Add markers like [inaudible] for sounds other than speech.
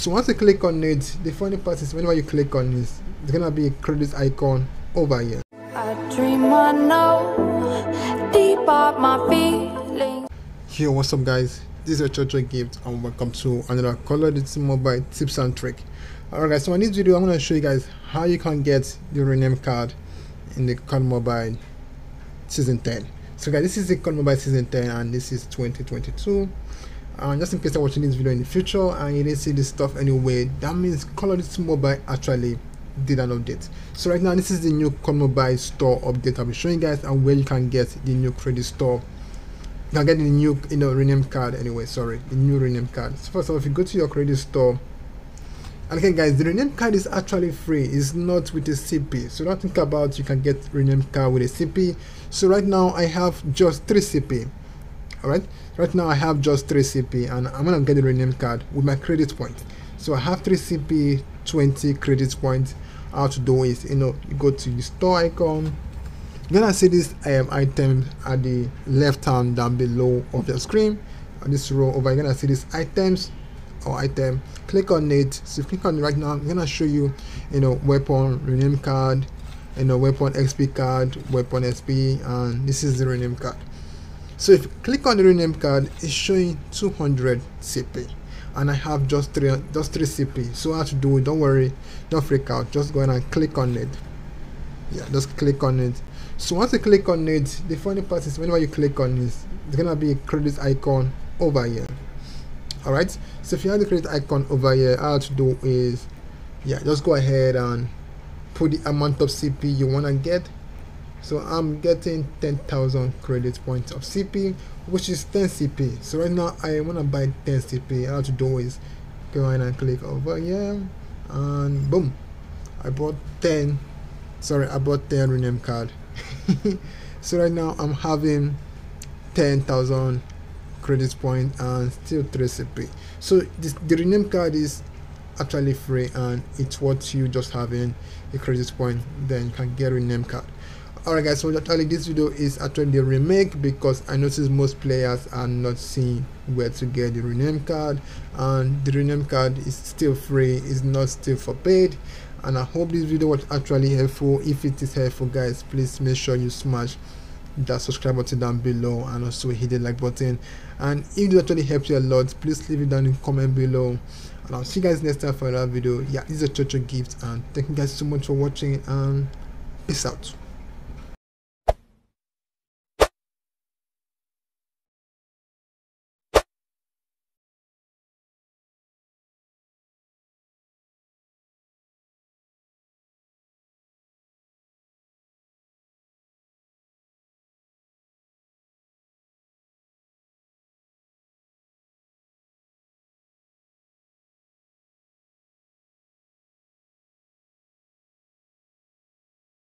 so once you click on it the funny part is whenever you click on this there's gonna be a credits icon over here I dream I know deep up my feelings. Yo, what's up guys? This is your Ochoochogift and welcome to another Call of Duty Mobile tips and trick. Alright guys, so in this video I'm to show you guys how you can get the rename card in the COD Mobile Season 10. So guys, this is the COD Mobile Season 10 and this is 2022. And just in case you're watching this video in the future and you didn't see this stuff anyway, that means Call Mobile actually did an update. So right now this is the new COD mobile store update i'll be showing you guys and where you can get the new credit store. You can get the new you know rename card anyway sorry the new rename card. So first of all if you go to your credit store and again guys the rename card is actually free. It's not with a cp so don't think about you can get rename card with a cp so right now i have just three cp all right right now i have just three cp and i'm gonna get the rename card with my credit point. So i have three cp 20 credit points. How to do is you know you go to the store icon. You're gonna see this um, item at the left hand down below of your screen. On this row over you're gonna see these items or item. Click on it. So click on it right now i'm gonna show you you know weapon rename card you know weapon xp card weapon sp and this is the rename card so if you click on the rename card it's showing 200 cp and I have just three just three CP so how to do it don't worry don't freak out. Just go and click on it. Yeah just click on it. So once you click on it the funny part is whenever you click on this there's gonna be a credit icon over here. All right so if you have the credit icon over here how to do is yeah just go ahead and put the amount of CP you want to get so I'm getting 10,000 credit points of CP which is 10 CP so right now I want to buy 10 CP all I have to do is go ahead and click over here and boom. I bought 10 sorry I bought 10 rename card. [laughs] So right now I'm having 10,000 credit point and still 3 CP so this, the rename card is actually free and it's what you just having a credit point then you can get a rename card alright guys so actually this video is actually the remake because i noticed most players are not seeing where to get the rename card. And the rename card is still free it's not still for paid. And i hope this video was actually helpful. If it is helpful guys please make sure you smash that subscribe button down below and also hit the like button. And if it actually helps you a lot please leave it down in comment below. And i'll see you guys next time for another video. Yeah this is a church gift and thank you guys so much for watching and peace out